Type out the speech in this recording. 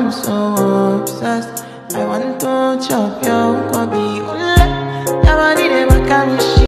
I'm so obsessed. I want to chop your